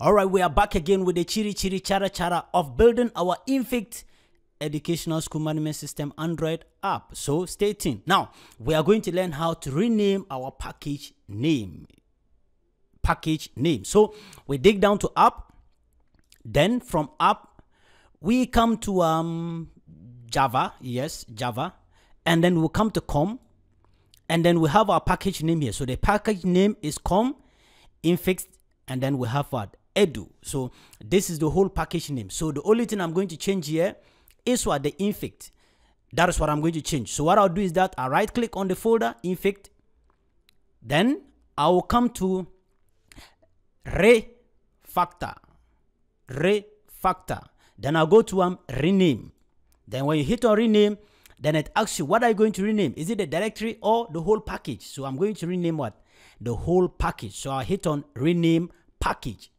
All right, we are back again with the chiri chiri chara chara of building our Infix Educational School Management System Android app. So stay tuned. Now, we are going to learn how to rename our package name. Package name. So we dig down to app. Then from app, we come to um Java. Yes, Java. And then we'll come to com. And then we have our package name here. So the package name is com infix and then we have what edu. So this is the whole package name. So the only thing i'm going to change here is what the infix. that is what i'm going to change. So what i'll do is that i right click on the folder infix. then i will come to refactor. Refactor. Then i'll go to um rename. Then when you hit on rename then it asks you what are you going to rename? Is it the directory or the whole package? So i'm going to rename what? The whole package. So I hit on rename package.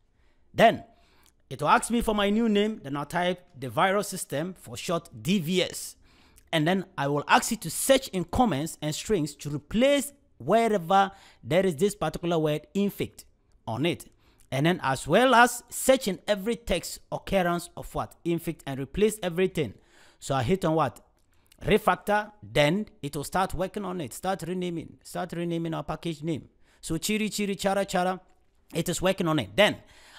Then it will ask me for my new name. Then I'll type Da-viruz system for short DVS. And then I will ask you to search in comments and strings to replace wherever there is this particular word infix on it. And then as well as search in every text occurrence of what infix and replace everything. So I hit on what refactor then it will start working on it start renaming start renaming our package name so chiri chiri chara chara, it is working on it. Then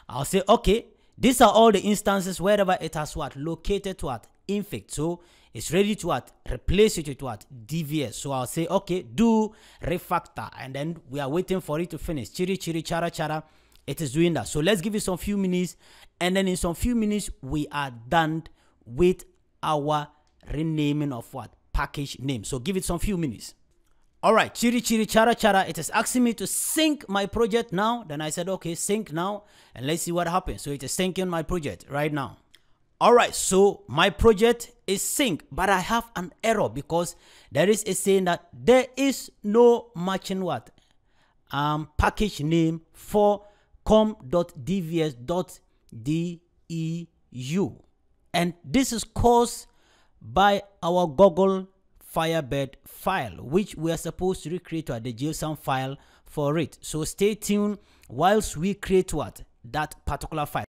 I'll say, okay, these are all the instances wherever it has what located to what infix. So it's ready to what replace it with what DVS. So I'll say, okay, do refactor, and then we are waiting for it to finish. Chiri chiri chara chara, it is doing that. So let's give it some few minutes, and then in some few minutes we are done with our renaming of what package name. So give it some few minutes. All right, chiri chiri chara chara. It is asking me to sync my project now. Then I said, okay, sync now, and let's see what happens. So it is syncing my project right now. All right, so my project is sync, but I have an error because there is a saying that there is no matching what um package name for com.dvs.deu, and this is caused by our Google Firebase file, which we are supposed to recreate what the JSON file for it. So stay tuned whilst we create what that particular file.